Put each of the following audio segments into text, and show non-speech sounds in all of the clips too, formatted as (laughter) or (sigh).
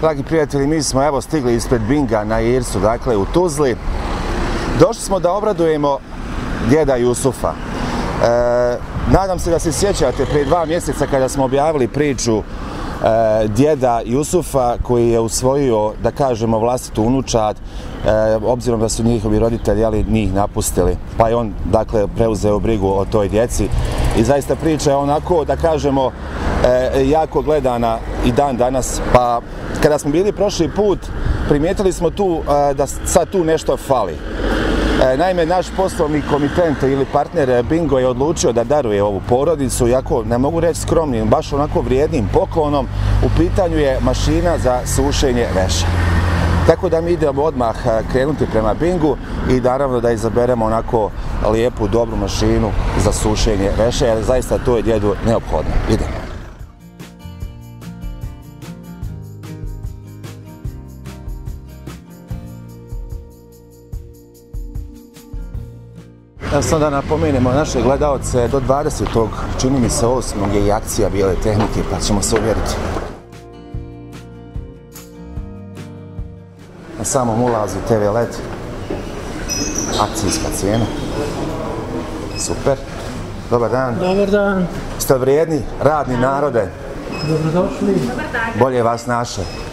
Dragi prijatelji, mi smo evo stigli ispred Binga na Irsu, dakle u Tuzli. Došli smo da obradujemo djeda Jusufa. E, nadam se da se sjećate prije dva mjeseca kada smo objavili priču e, djeda Jusufa koji je usvojio, da kažemo, vlastitu unučad, e, obzirom da su njihovi roditelji ali, njih napustili. Pa je on, dakle, preuzeo brigu o toj djeci. I zaista priča je onako, da kažemo, e, jako gledana i dan danas. Pa kada smo bili prošli put, primijetili smo tu da sad tu nešto fali. E, naime, naš poslovni komitent ili partner e, Bingo je odlučio da daruje ovu porodicu, jako, ne mogu reći skromnim, baš onako vrijednim poklonom, u pitanju je mašina za sušenje veša. Tako da mi idemo odmah e, krenuti prema Bingu i naravno da izaberemo onako lijepu, dobru mašinu za sušenje veša, jer zaista to je djedu neophodno. Idemo. Sad da napomenemo naše gledalce, do 20. čini mi se 8. je i akcija bijele tehnike, pa ćemo se uvjeriti. Na samom ulazu TV LED, akcijska cijena. Super. Dobar dan. Dobar dan. Ste vrijedni, radni narode. Dobrodošli. Bolje vas naše.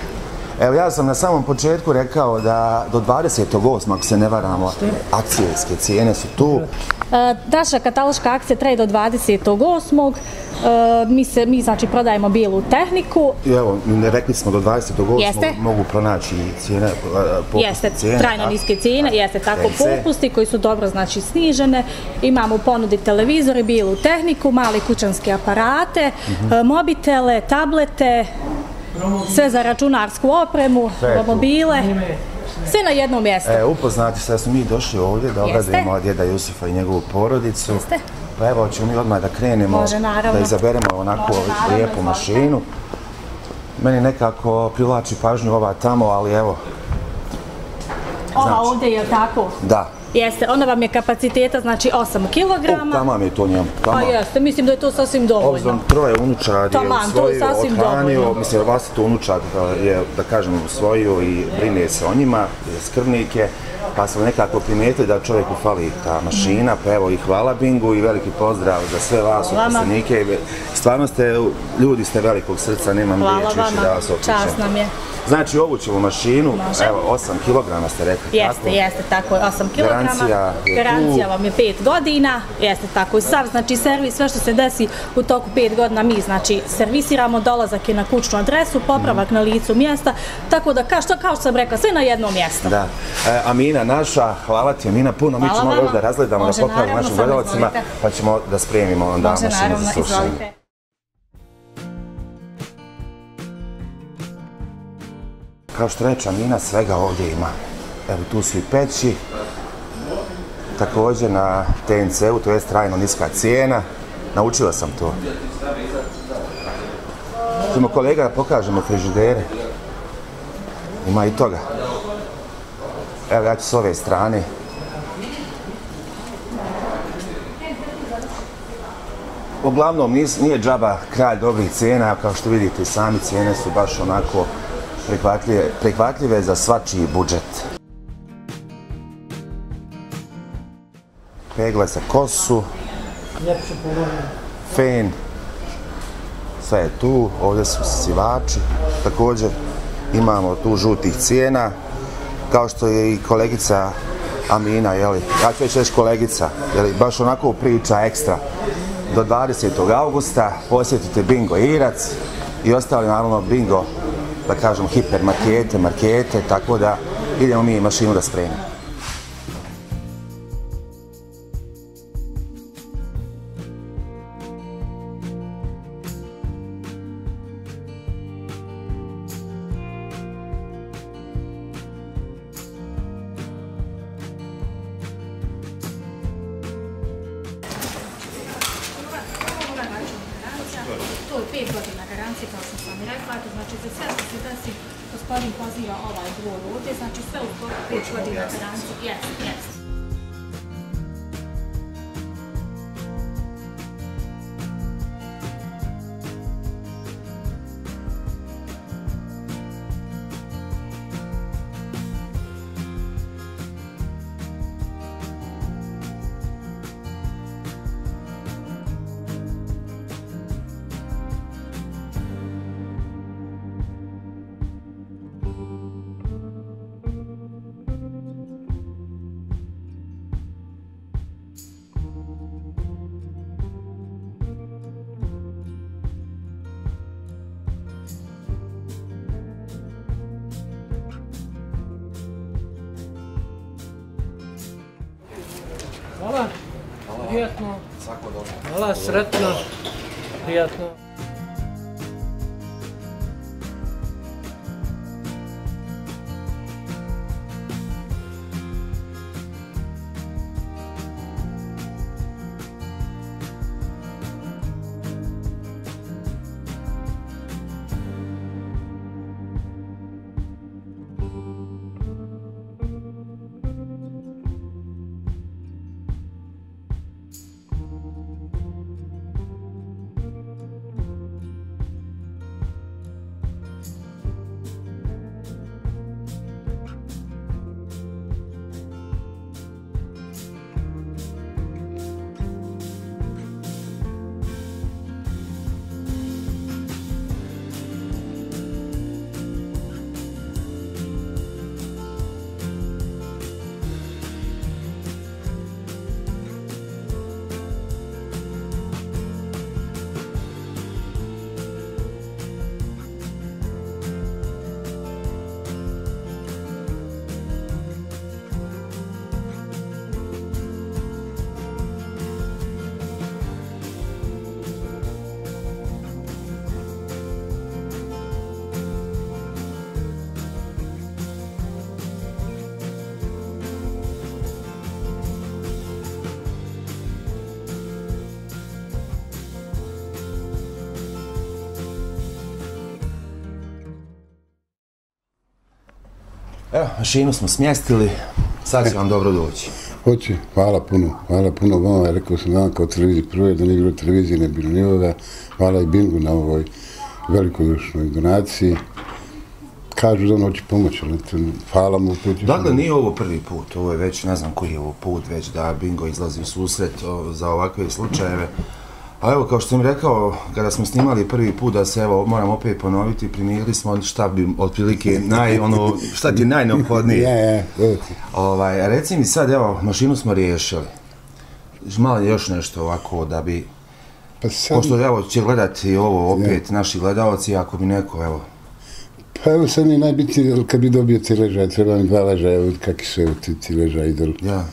Evo ja sam na samom početku rekao da do 28. ako se ne varamo, akcijske cijene su tu. E, Naša kataloška akcija traje do 28. E, Mi, se, mi znači prodajemo bijelu tehniku. I evo, ne rekli smo do 28. Jeste. mogu pronaći cijene, e, popustne Jeste, cijene. trajno a? niske cijene, jeste tako TC. popusti koji su dobro znači snižene. Imamo u ponudi televizore, bijelu tehniku, male kućanske aparate, Mhm. e, mobitele, tablete, sve za računarsku opremu, Sve romobile, sve na jednom mjestu. E, upoznati se da smo mi došli ovdje da obradujemo djeda Jusufa i njegovu porodicu. Jeste. Pa evo, ćemo mi odmah da krenemo, Može, da izaberemo onako Može, naravno, lijepu mašinu. Meni nekako privlači pažnju ova tamo, ali evo, Ova znači. ovdje je tako. da. Jeste, ona vam je kapaciteta znači 8 O, kg. tamam je to njemu, Pa tamam. jeste, mislim da je to sasvim dovoljno. Obzirom troje unučad je to je usvojio, odhranio, dovoljno. mislim, vlastito unučad da je, da kažemo, usvojio i brine se o njima, je skrbnike, pa smo nekako primijetili da čovjeku fali ta mašina, pa evo i hvala Bingu i veliki pozdrav za sve vas uposlenike. Stvarno ste, ljudi ste velikog srca, nemam riječi više da vas opišem. čast nam je. Znači, ovu ćemo mašinu, Može. evo, 8 kg ste rekli, Jeste, tako? jeste, tako je, 8 kg. Garancija je Garancija vam je 5 godina, jeste tako sav, znači servis, sve što se desi u toku 5 godina mi, znači servisiramo, dolazak je na kućnu adresu, popravak na licu mjesta, tako da kao što, kao što sam rekla, sve na jednom mjestu. Da. E, Amina naša, hvala ti Amina puno, mi ćemo još da razgledamo, Može, da popravimo našim izvolite. pa ćemo da spremimo onda Može, mašinu za izvolite. Kao što reče Amina, svega ovdje ima. Evo tu su i peći, također na TNC-u, to je trajno niska cijena. Naučio sam to. Ćemo kolega da pokažemo frižidere. Ima i toga. Evo ja ću s ove strane. Uglavnom nis, nije džaba kralj dobrih cijena, kao što vidite sami cijene su baš onako prihvatljive, prihvatljive za svačiji budžet. Pegle za kosu, fen, sve je tu, ovdje su sivači, također imamo tu žutih cijena, kao što je i kolegica Amina, jeli, ja ću već reći kolegica, jeli, baš onako priča ekstra. Do 20. augusta posjetite Bingo Irac i ostali naravno Bingo, da kažem, hipermarkete, markete, tako da idemo mi mašinu da spremimo. To je 5 godina garancije, kao što sam rekla, to znači za sve što se desi, gospodin poziva ovaj dvor ovdje, znači sve u toku 5 godina garancije, jeste, jeste. Prijatno. Hvala, sretno. Prijatno. Evo, mašinu smo smjestili, sad će vam dobro doći. Hoće, hvala puno, hvala puno vama, rekao sam vam kao televiziji prvo da nije bilo televizije, ne bilo ni ovoga, hvala i Bingu na ovoj velikodušnoj donaciji. Kažu da on hoće pomoći, ali to, hvala mu. će- Dakle, nije ovo prvi put, ovo je već, ne znam koji je ovo put, već da Bingo izlazi u susret o, za ovakve slučajeve. A evo, kao što sam rekao, kada smo snimali prvi put, da se, evo, moram opet ponoviti, primijenili smo šta bi, otprilike, naj, ono, šta ti je najneophodnije. Ja, ja, evo ti. Ovaj, reci mi sad, evo, mašinu smo riješili. Malo još nešto ovako da bi, Pa sad, pošto evo će gledati ovo opet naši gledalci, ako bi neko, evo, pa evo sad mi je najbitnije, kad bi dobio ti ležaj, treba mi dva ležaja, evo kakvi su evo ti, da li ja,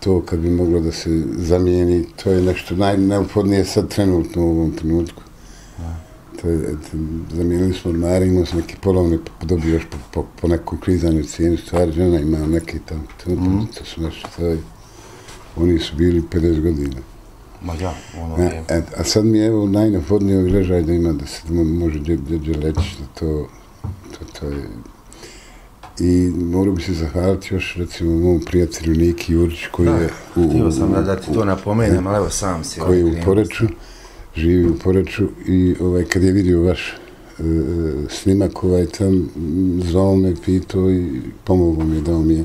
to kad bi moglo da se zamijeni, to je nešto najneophodnije sad trenutno u ovom trenutku. To je, zamijenili smo ormare, imao sam neke polovne, pa dobio još po, po, po nekoj klizanju cijenu stvari, žena ima neke tamo, to, to, to su naše stvari. Oni su bili 50 godina. ma ja, ono E, je, e, a sad mi je evo najneophodnije ovih ležaj da ima da se može djeđe leći, da to, to, to je... I morao bi se zahvaliti još recimo mom prijatelju Niki Jurić koji je u, htio sam da, da ti to napomenem, ali evo sam si. koji je u Poreču, živi u Poreču i ovaj, kad je vidio vaš e, snimak ovaj tam, zvao me, pitao i pomogao mi je, dao mi je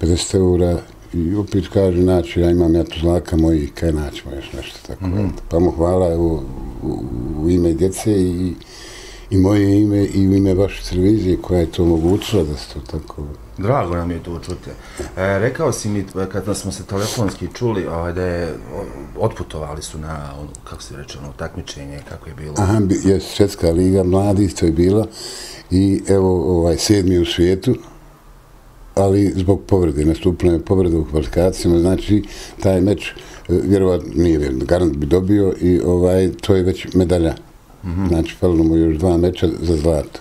50 eura i opet kaže, naći, ja imam ja tu zlaka moji, kaj naćemo još nešto tako. Mm -hmm. Pa mu hvala evo, u, u ime djece i, i moje ime i u ime vaše televizije koja je to omogućila da se to tako... Drago nam je to čuti. E, rekao si mi, kada smo se telefonski čuli, ovaj, da je, otputovali su na, ono, kako se reče, ono, takmičenje, kako je bilo. Aha, je svjetska liga mladih, to je bila. I evo, ovaj, sedmi u svijetu, ali zbog povrede, nastupne povrede u kvalifikacijama, znači taj meč, e, vjerovat, nije garant bi dobio i ovaj, to je već medalja. Mm -hmm. Znači, falilo mu još dva meča za zlato.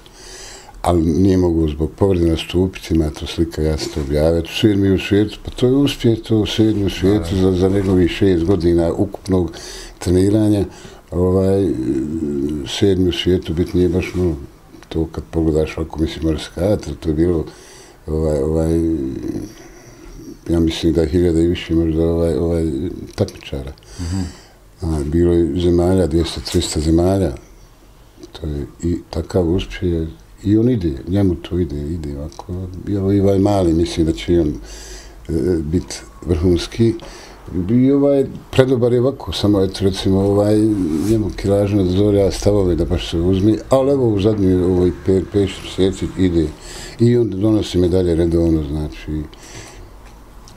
Ali nije mogu zbog povrede nastupiti, ima to slika, ja sam to objavio, sedmi u svijetu, pa to je uspjeh, to sedmi u svijetu za, za njegovih šest godina ukupnog treniranja, ovaj, sedmi u svijetu biti nije baš no, to kad pogledaš ako mislim može se to je bilo ovaj, ovaj, ja mislim da je hiljada i više možda ovaj, ovaj takmičara. Mm -hmm. A, bilo je zemalja, 200-300 zemalja, to je i takav uspjeh i on ide, njemu to ide, ide ovako. I ovaj, ovaj mali, mislim da će on e, biti vrhunski. I ovaj predobar je ovako, samo eto recimo ovaj njemu kilažno dozvolja stavove da baš se uzmi, ali evo u zadnji ovoj 5 mjeseci ide i on donosi medalje redovno, znači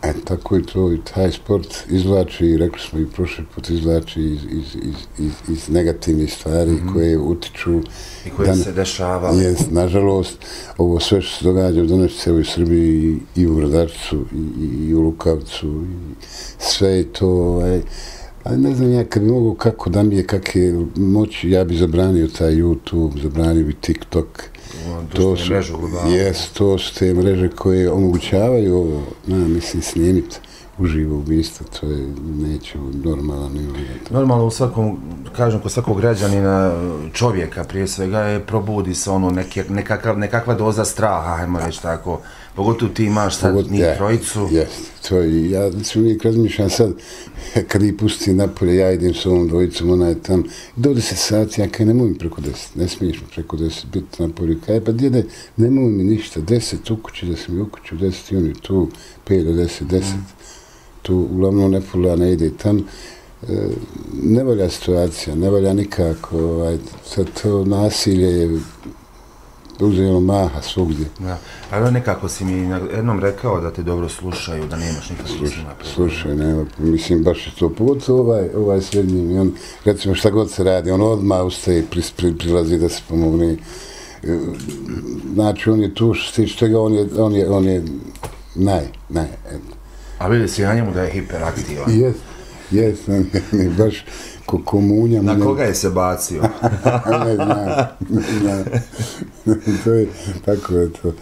E, tako je to, i taj sport izvlači, rekli smo i prošli put, izvlači iz, iz, iz, iz, iz negativnih stvari mm -hmm. koje utiču. I koje dan, se dešavaju. Jest, nažalost, ovo sve što se događa u Donetske u Srbiji i, i u Vradarcu i, i, i u Lukavcu, i sve je to, ovaj, Ali ne znam ja, kad bi mogu kako da mi je, kak je moći, ja bi zabranio taj YouTube, zabranio bi TikTok. To su, jes, to su te mreže koje omogućavaju ovo, na, mislim, snimiti uživo ubistvo, to je neće normalno. Normalno u svakom, kažem, kod svakog građanina čovjeka prije svega je probudi se ono neke, nekakav, nekakva doza straha, hajmo reći tako. Pogotovo ti imaš sad Pogot, njih ja, trojicu. Jes, to je, ja se uvijek razmišljam sad, (laughs) kad ih pusti napolje, ja idem s ovom dvojicom, ona je tam, do 10 sati, ja kaj nemoj mi preko 10, ne smiješ mi preko 10 biti napolje, kaj pa djede, nemoj mi ništa, 10 u kući, da sam i u kući, 10 i oni tu, 5 do 10, 10. Mm tu uglavnom ne fula, ne ide tam. E, ne valja situacija, ne valja nikako. Ovaj, sad to nasilje je uzelo maha svugdje. Ja. Ali nekako si mi jednom rekao da te dobro slušaju, da nemaš nikakvih Sluš, Slušaj, nema, mislim, baš je to pogotovo ovaj, ovaj srednji, on, recimo šta god se radi, on odmah ustaje i pri, pri, prilazi da se pomogne. E, znači, on je tu, što se čega, on je, on je, on je naj, naj. A vidi se na njemu da je hiperaktivan. Jes, jes, on je baš ko komunja. Na koga je se bacio? (laughs) ne znam, ne znam. (laughs) to je, tako je to.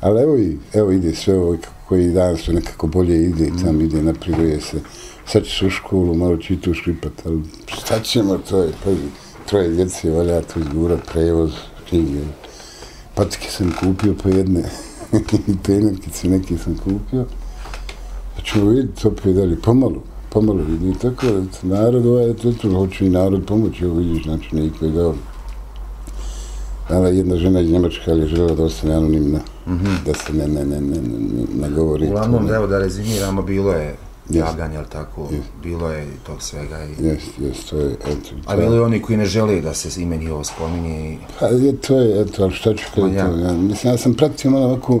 Ali evo, i, evo ide sve ovo koji dan su nekako bolje ide, mm. tam ide, napriruje se. Sad ćeš u školu, malo će i tu škripat, ali šta ćemo, to je, pazi, troje djece, valja tu izgura, prevoz, knjige. Patike sam kupio po jedne, (laughs) tenerkice neke sam kupio. Pa ćemo vidjeti opet dalje, pomalo, pomalo vidi, tako narod ovaj, to, to hoću i narod pomoći, ovo vidiš, znači neko je dao. Dala jedna žena iz Njemačka, ali je žela da ostane anonimna, mm -hmm. da se ne, ne, ne, ne, ne, ne govori. Uglavnom, evo da rezimiramo, bilo je javljanje, ali tako, yes. bilo je tog svega. I... Jes, jes, to je, eto. A bilo je oni koji ne žele da se ime njihovo spominje? Pa, je, to je, eto, ali šta ću kada to, ja, mislim, ja sam pratio malo ovako,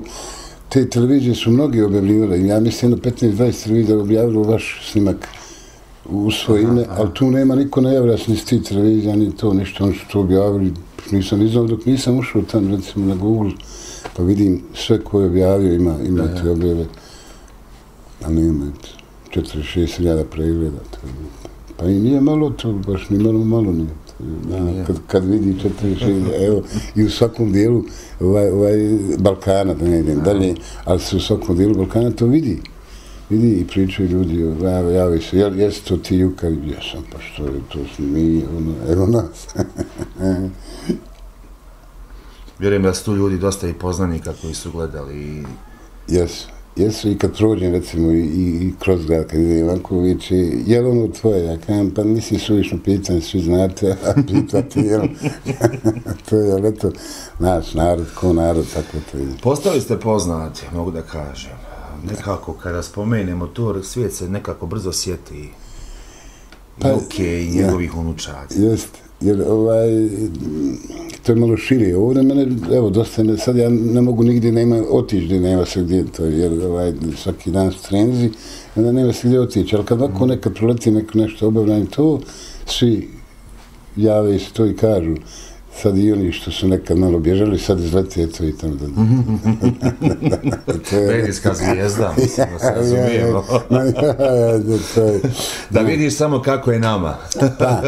te televizije su mnogi objavljivali, ja mislim jedno 15-20 televizija objavilo vaš snimak u svoje ime, ali tu nema niko ne javlja ni s ti televizija, ni to, ništa, oni su to objavili, nisam iznao dok nisam ušao tam, recimo na Google, pa vidim sve koje objavio, ima, ima te objave, a nema, 46.000 pregleda, pa i nije malo to, baš ni malo, malo nije. Kad, kad vidi četiri, šest, evo, i u svakom dijelu ovaj, ovaj Balkana, da ne idem dalje, ali se u svakom dijelu Balkana to vidi. Vidi i pričaju ljudi, javi, javi se, jel, jesi to ti Jukar? Jesam, pa što je, to smo mi, ono, evo nas. (laughs) Vjerujem da su tu ljudi dosta i poznanika koji su gledali. Jesu jesu i kad prođem recimo i, i kroz grad kad ide Ivanko viče, je li ono tvoje? Ja kažem, pa nisi suvišno pitanje, svi znate, a (laughs) pitati je (laughs) to je, ali eto, naš narod, ko narod, tako to je. Postali ste poznati, mogu da kažem. Nekako kada spomenemo to, svijet se nekako brzo sjeti pa, Luke i njegovih ja, unučaca. Jeste, jer ovaj, to je malo šire. Ovdje mene, evo, dosta ne, sad ja ne mogu nigdje nema otići gdje nema se gdje to, jer ovaj, svaki dan su trenzi, onda nema se gdje otići. Ali kad ovako nekad proleti neko nešto obavljanje, to svi jave se to i kažu sad i oni što su nekad malo bježali, sad izleti eto i tamo da... (laughs) Medijska zvijezda, mislim, da se razumijemo. da vidiš samo kako je nama. Pa,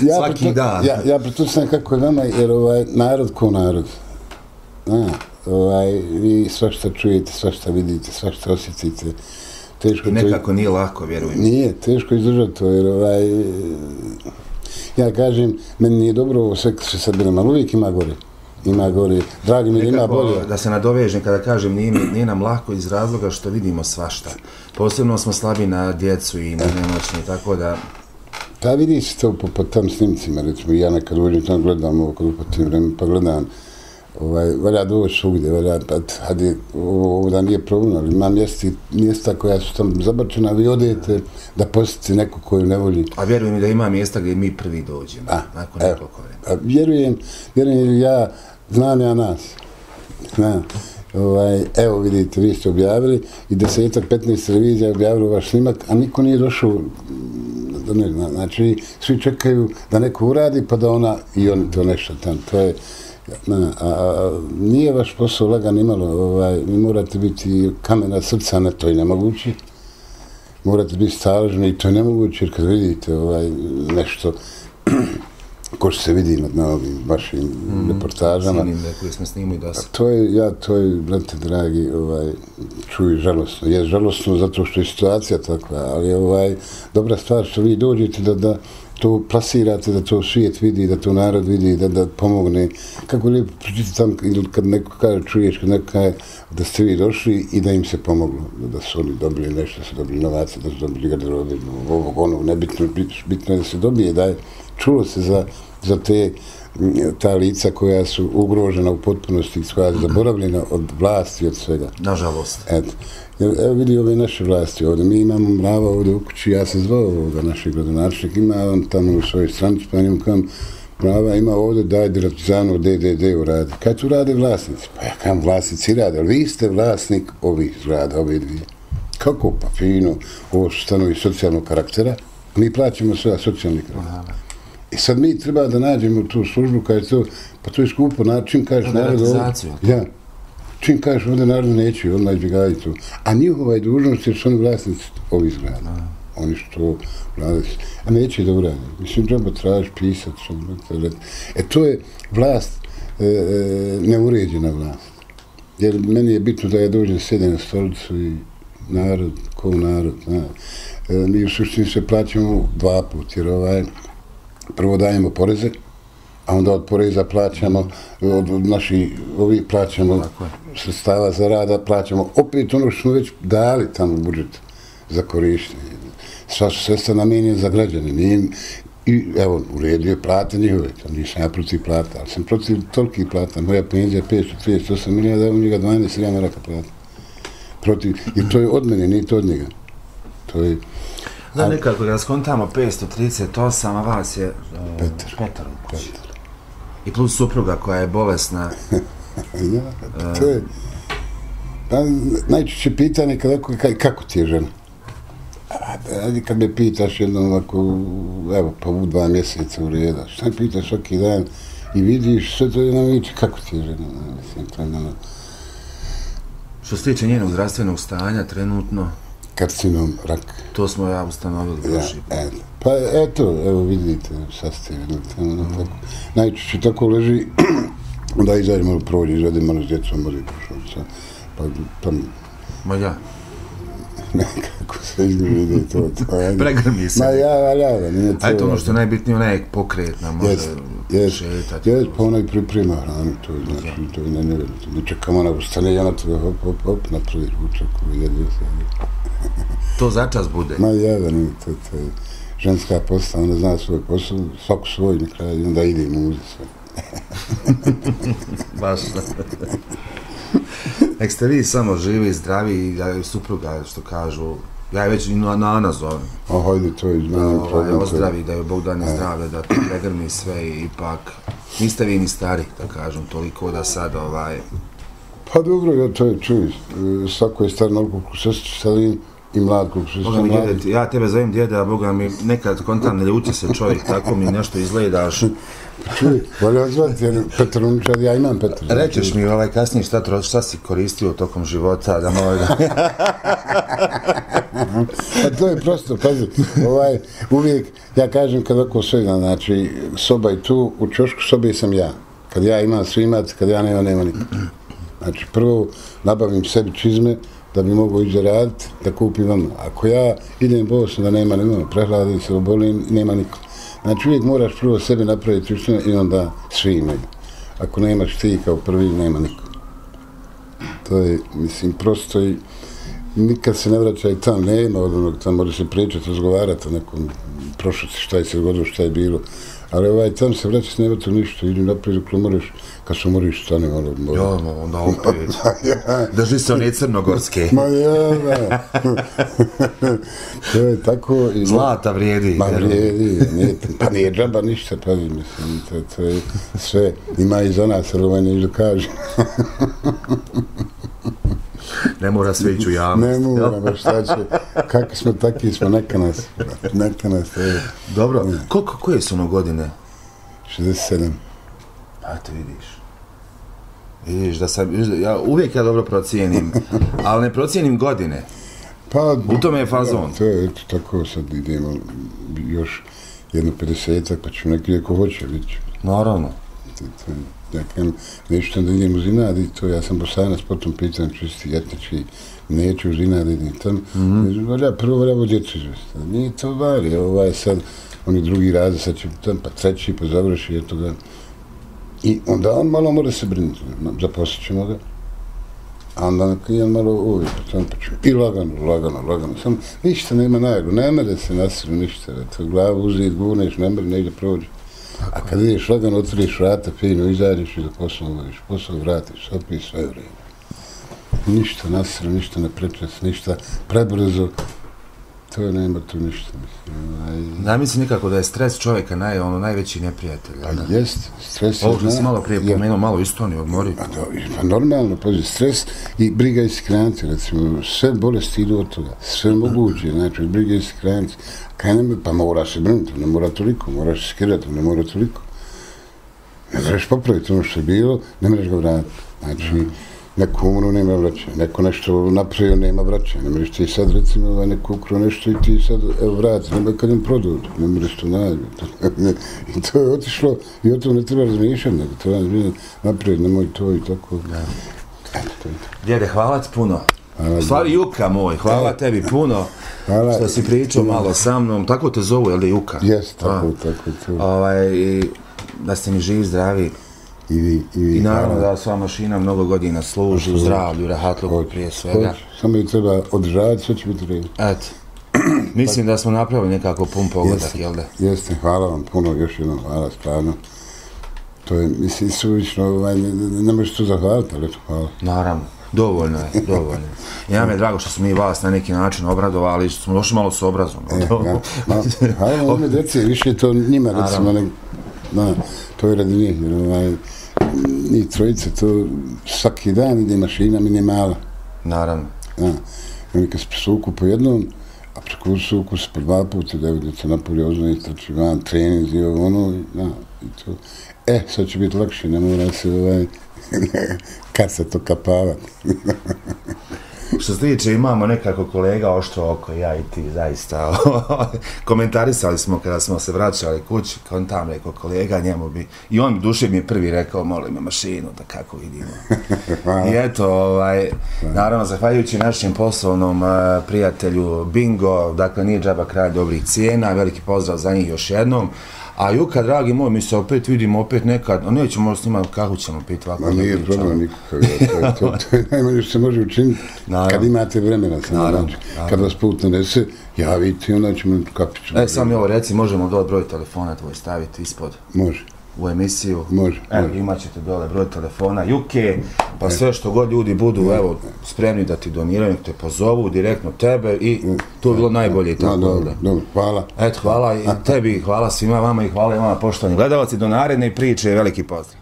ja Svaki dan. Ja, ja pretucam kako je nama, jer ovaj, narod ko narod. A, ovaj, vi sva što čujete, sva što vidite, sva što osjetite. Teško I nekako to... nije lako, vjerujem. Nije, teško izdržati to, jer ovaj, ja kažem, meni nije dobro ovo sve što sad bilo, ali uvijek ima gore. Ima gore, dragi mi, ima bolje. Da se nadovežem kada kažem, nije, nije nam lako iz razloga što vidimo svašta. Posebno smo slabi na djecu i na nemoćni, tako da... Pa vidiš to po, po tam snimcima, recimo, ja nekad uđem tamo gledam ovo kod upatim vreme, pa gledam ovaj, valja doći svugdje, valja, pa hadi, ovo da nije problem, ali ima mjesti, mjesta koja su tam zabačena, vi odete da posjetite neko koju ne voli. A vjerujem da ima mjesta gdje mi prvi dođemo, a, nakon nekoliko vremena. A vjerujem, vjerujem ja, znam ja nas, znam. ovaj, evo vidite, vi ste objavili i desetak, 15 televizija je objavilo vaš snimak, a niko nije došao da ne zna, znači svi čekaju da neko uradi pa da ona i oni to nešto tam, to je Na, a, a, nije vaš posao lagan imalo, ovaj, vi morate biti kamena srca, ne, to je nemoguće. Morate biti staložni i to je nemoguće, jer kad vidite ovaj, nešto, (clears throat) ko što se vidi na ovim vašim mm, reportažama. Cijenim da koje smo snimali do sada. To je, ja, to je, brate dragi, ovaj, čuj, žalostno. Je žalostno zato što je situacija takva, ali ovaj, dobra stvar što vi dođete da, da to plasirate, da to svijet vidi, da to narod vidi, da, da pomogne. Kako lijepo pričati tam, ili kad neko kaže, čuješ, kad neko kaže da ste vi došli i da im se pomoglo, da su oni dobili nešto, da su dobili novace, da su dobili garderobe, ovog, onog, nebitno, bitno je da se dobije, da je čulo se za, za te ta lica koja su ugrožena u potpunosti, koja je zaboravljena od vlasti, od svega. Nažalost. Eto. Evo vidi ove naše vlasti ovdje. Mi imamo mrava ovdje u kući, ja sam zvao ovoga našeg gradonačnika, ima on tamo u svojoj stranici, pa njemu kam mrava ima ovdje, daj direktizanu DDD u radi. Kaj tu rade vlasnici? Pa ja kam vlasnici rade, ali vi ste vlasnik ovih zgrada, ove dvije. Kako? Pa fino, ovo su stanovi socijalnog karaktera, mi plaćamo sve socijalni karakter. I sad mi treba da nađemo tu službu, kaže to, pa to je skupo, na čim kažeš narod. Ja. Čim kažeš ovdje narod neće, odmah izbjegavaju to. A njihova je dužnost jer su oni vlasnici ovih zgrada. Oni što vlasnici. A neće da uradi. Mislim, treba tražiš, pisat, bi E to je vlast, e, e, neuređena vlast. Jer meni je bitno da ja dođem sjede na stolicu i narod, ko narod, na. E, mi u suštini se plaćamo dva put, jer ovaj, prvo dajemo poreze, a onda od poreza plaćamo, od naših ovih plaćamo sredstava za rada, plaćamo opet ono što smo već dali tamo budžet za korištenje. Sva su sredstva namenjene za građane. Nije, I evo, u redu je plata njihove, nisam ja protiv plata, ali sam protiv toliki plata. Moja penzija je 538 milijana, da u njega 12 milijana raka plata. Protiv, i to je od mene, nije to od njega. To je, Da, nekako ga skontamo 538, a vas je... Petar. Petar. Petar. I plus supruga koja je bolesna. (laughs) ja, to je... Pa, najčešće pitanje kada kaj, kako ti je žena? Ajde, kad me pitaš jednom ovako, evo, pa u dva mjeseca u reda, šta pitaš svaki dan i vidiš, sve to je na viče, kako ti je žena? Mislim, to je. Što se tiče njenog zdravstvenog stanja, trenutno, karcinom, rak. To smo ja ustanovili ja, et, Pa eto, evo vidite, sad ste vidjeli, ono, mm. tako. Najčešće tako leži, (clears throat) da izađe malo prođe, izvede malo s djecom, malo prošao, pa, pa... Ma ja. Nekako se izgleda to, to (laughs) je... Pregrmi se. Ma ja, ali ja, nije to... A eto ono što je najbitnije, ona je pokretna, može yes, šetati. Jes, pa ona i priprema hranu, to je, znači, ja. to je ne, ne, ne, čekamo ona ustane, ja na to, hop, hop, hop, napravi ručak, jede se. To začas bude? Ma jedan, to, to je ženska postava, ona zna svoj posao, svaku svoj na kraju, i onda ide i muze sve. (laughs) Baš. Nek ste vi samo živi, zdravi i da je supruga, što kažu, ja je već i na, na Ana zovem. A hajde, to je izmeni ovaj, problem. Ozdravi, da je Bog dane zdravlje, da ti pregrmi sve i ipak, niste vi ni stari, da kažem, toliko da sad, ovaj... Pa dobro, ja to je, čuj, svako je star na sad i mlad kog su Boga mi djede, ja tebe zovem djede, a Boga mi nekad kontam ne ljuti se čovjek, tako mi nešto izgledaš. Čuj, volio zvati, jer Petar Uničar, ja imam Petar. Rećeš mi ovaj kasnije šta, tro, šta si koristio tokom života, da moj da... a to je prosto, pazi, ovaj, uvijek, ja kažem kad oko svega, znači, soba je tu, u čošku sobe sam ja. Kad ja imam svi imati, kad ja nema, nema nikad. Znači, prvo nabavim sebi čizme, da bi mogo ići raditi, da kupim vama. Ako ja idem bosno da nema, nema, prehladim se, obolim, nema niko. Znači uvijek moraš prvo sebi napraviti učinu i onda svi imaju. Ako nemaš ti kao prvi, nema niko. To je, mislim, prosto i nikad se ne vraća i tam nema od onog, tam može se pričati, razgovarati o nekom prošlosti, šta je se dogodilo, šta je bilo. Ali ovaj, tam se vraća, nema to ništa, ili naprijed, ako moraš, kad se moriš, stane malo. Ja, onda opet. (laughs) Drži se one crnogorske. Ma ja, da. (laughs) to je tako. I, Zlata vrijedi. Ma vrijedi, nije, pa nije džaba ništa, pa mislim, to, to je sve, ima i za nas, ali ovaj neću kaže. (laughs) Ne mora sve ići u javnost. Ne mora, baš šta će. Kako smo, takvi smo, neka nas. Neka nas, evo. Dobro, koliko, koje su ono godine? 67. A to vidiš. Vidiš da sam, ja uvijek ja dobro procijenim, ali ne procijenim godine. Pa, U tome je fazon. To je, eto, tako sad idemo još jedno 50 pa ću neki ako hoće, vidit ću. Naravno. To, to, ja kažem, neću da idem u zinad i to, ja sam bosanac, potom pitan čisti etnički, neću u zinad idem tam. Mm -hmm. Valja, prvo valja djecu izvesti. Nije to vali, ovaj sad, oni drugi razred, sad će tam, pa treći, pa završi, eto ga. I onda on malo mora se brinuti, zaposlit ćemo ga. A onda neka je malo uvijek, pa sam pa ću, i lagano, lagano, lagano, sam, ništa nema najgo, ne mere se nasiru ništa, to glavu uzeti, gurneš, ne mere, negdje prođe. A kad ideš lagano, otvoriš vrata, fino, izađeš i za posao obadiš, posao vratiš, opet sve vrijeme. Ništa nasre, ništa ne prečas, ništa prebrzo, to nema tu ništa, mislim. Aj... Ja mislim nikako da je stres čovjeka naj, ono, najveći neprijatelj. A da? jest, stres je... Ovo što si malo prije Ja. pomenuo, malo istoni, odmori. Pa, do, pa normalno, pazi, stres i briga iz kranci, recimo, sve bolesti idu od toga, sve moguće, znači, briga iz kranci. Kaj ne, pa moraš se brinuti, ne mora toliko, moraš se skirati, ne mora toliko. Ne možeš popraviti ono što je bilo, ne možeš ga vratiti. Znači, neko umru, nema vraća, neko nešto napravio, nema vraća. Ne možeš ti sad, recimo, ovaj, neko ukro nešto i ti sad, evo, vrati, nema kad im prodao, ne možeš to nađe. (laughs) I to je otišlo, i o tom ne treba razmišljati, nego treba razmišljati, naprijed, nemoj to i tako. Eto, to je to. Djede, hvala ti puno. Hvala, stvari, Juka moj, hvala tebi puno (laughs) Hvala. što si pričao malo sa mnom. Tako te zovu, jel da Juka? Jes, tako, A. tako. Ovaj, da ste mi živi, zdravi. I vi, i vi. I naravno hvala. da sva mašina mnogo godina služi u zdravlju, rahatluku Hoće, prije svega. hoće. Samo je treba održavati, sve će biti redu. Eto. (clears throat) Mislim da smo napravili nekako pun pogledak, Jeste, jel da? Jeste, hvala vam puno, još jednom hvala, stvarno. To je, mislim, suvično, ovaj, ne, ne, ne možeš to zahvaliti, ali eto, hvala. Naravno. Dovoljno je, dovoljno je. (laughs) Ja mi je drago što smo mi vas na neki način obradovali, što smo došli malo s obrazom. E, (laughs) ja, ma, hvala (laughs) vam ime djece, više to njima, recimo, nek, da, to je radi njih, jer ovaj, i trojice, to svaki dan ide mašina minimala. Naravno. Ja. I oni kad se suku po jednom, a preko suku se po dva puta, da da se napolje oznovi, trči van, trening i ovo ono, i, ja, i to. E, sad će biti lakše, ne mora se ovaj, (laughs) kad se to kapavati. (laughs) Što se tiče, imamo nekako kolega oštro oko, ja i ti, zaista. (laughs) Komentarisali smo kada smo se vraćali kući, kao on tam rekao kolega, njemu bi, i on duše mi je prvi rekao, molim me mašinu, da kako vidimo. (laughs) I eto, ovaj, naravno, zahvaljujući našem poslovnom uh, prijatelju Bingo, dakle, nije džaba kralj dobrih cijena, veliki pozdrav za njih još jednom. A Juka, dragi moj, mi se opet vidimo, opet nekad, nećemo možda snimati kako ćemo piti ovako. Ma nije pričamo. problem nikakav, ja, to, je- to, to je (laughs) najmanje što se može učiniti Naravno. kad imate vremena. Samo, Naravno, znači, kad vas put nese, javite i onda ćemo kapiću. E, sam mi ovo reci, možemo dole broj telefona tvoj staviti ispod Može. U emisiju. Može, Evo, može. imat ćete dole broj telefona Juke, pa sve što god ljudi budu, evo, spremni da ti doniraju, nek te pozovu direktno tebe i to je bilo najbolje i No, tako. dobro, dobro, hvala. Eto, hvala i tebi, hvala svima vama i hvala i vama poštovani gledalci. Do naredne priče, veliki pozdrav.